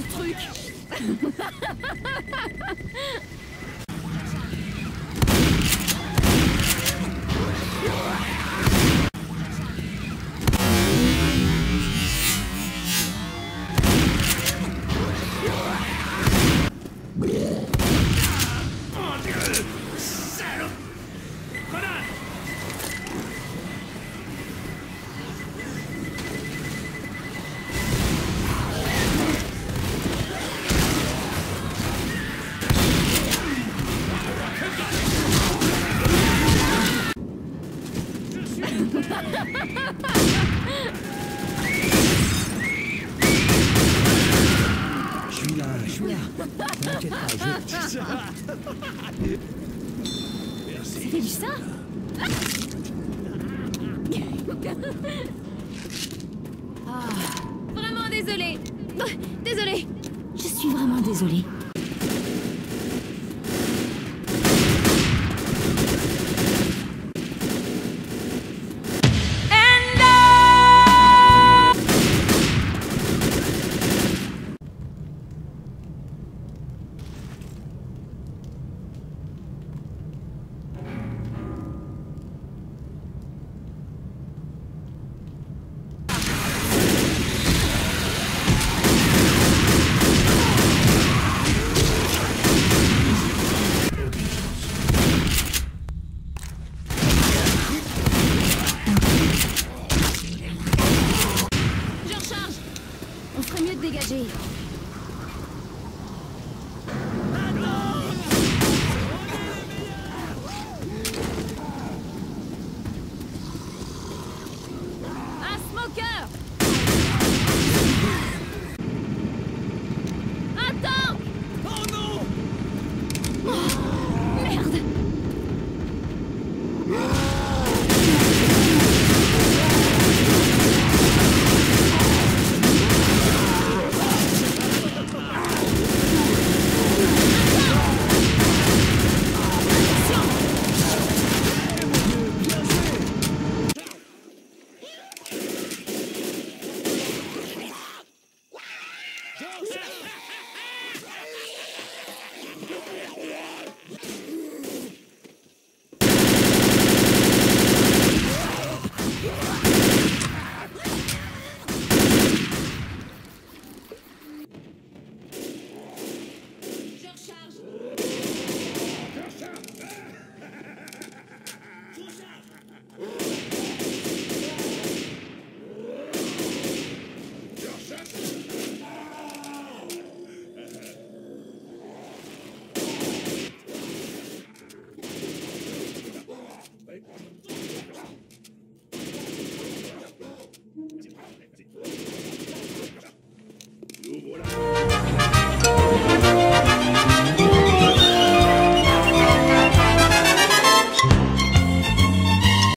ce truc Je suis là, je suis là. T'inquiète pas, je... C'était du ça Ah, Vraiment désolée Désolée Je suis vraiment désolée. deal. Un smoker Yes.